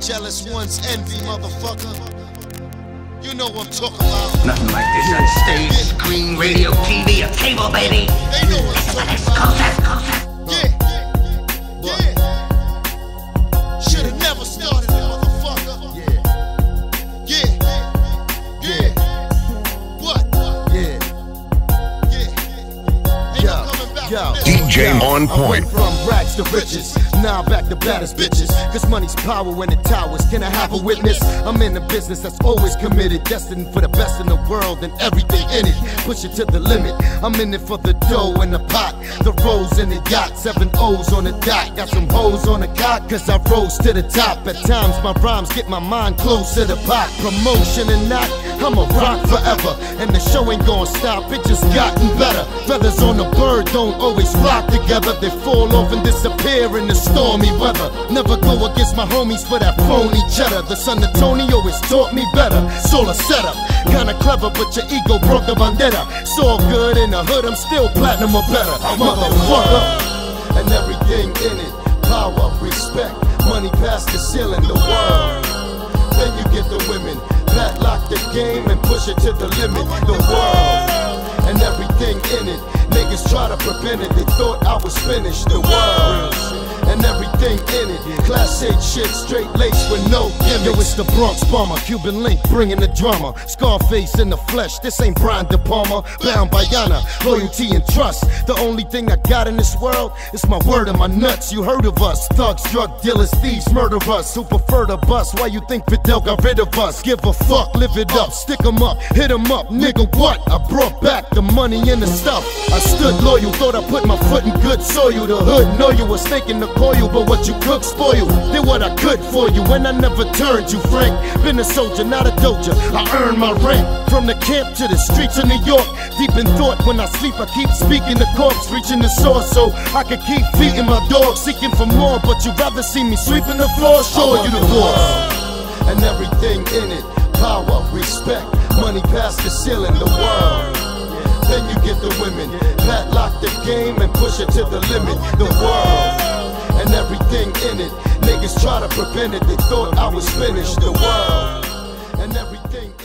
Jealous ones envy, motherfucker. You know what I'm talking about. Nothing like this on stage, screen, radio, TV, or cable, baby. They know what I'm talking about. Closer, closer. Yo. DJ Yo, on point. from rags to riches. Now back to baddest bitches. Cause money's power when it towers. Can I have a witness? I'm in a business that's always committed. Destined for the best in the world and everything in it. Push it to the limit. I'm in it for the dough and the pot. The rolls in the yacht. Seven O's on the dot. Got some hoes on the cot. Cause I rose to the top. At times my rhymes get my mind close to the pot. Promotion and not. I'm a rock forever. And the show ain't gonna stop. It just gotten better. Feathers on a bird don't always flock together. They fall off and disappear in the stormy weather. Never go against my homies for that phony cheddar. The son of Tony always taught me better. A setup. Kinda clever, but your ego broke the bandera. It's all good in the hood, I'm still platinum or better. Motherfucker. And everything in it. Power, respect, money past the ceiling, the world. Then you game and push it to the limit. The world and everything in it. Niggas try to prevent it. They thought I was finished. The world and everything in it. Class 8 shit, straight lace with no gimmicks. Yo, it's the Bronx bomber, Cuban link, bringing the drama. Scarface in the flesh. This ain't Brian De Palma. Bound by honor, loyalty and trust. The only thing I got in this world is my word and my nuts. You heard of us? Thugs, drug dealers, thieves, murder us. Who prefer to bust? Why you think Fidel got rid of us? Give a fuck, live it up, stick 'em up, hit 'em up, nigga. What? I brought back the money and the stuff. I stood loyal, thought I put my foot in good soil. You the hood know you was thinking coil, but what you cook spoiled. Did what I could for you, and I never turned you, Frank. Been a soldier, not a doja. I earned my rank from the camp to the streets of New York. Deep in thought, when I sleep, I keep speaking the corpse, reaching the source, so I can keep feeding my dog, seeking for more. But you'd rather see me sweeping the floor, show you the boss and everything in it. Power, respect, money past the ceiling, the world. Then you get the women, padlock the game and push it to the limit. The world and everything in it. Niggas try to prevent it, they thought I was finished. The world and everything.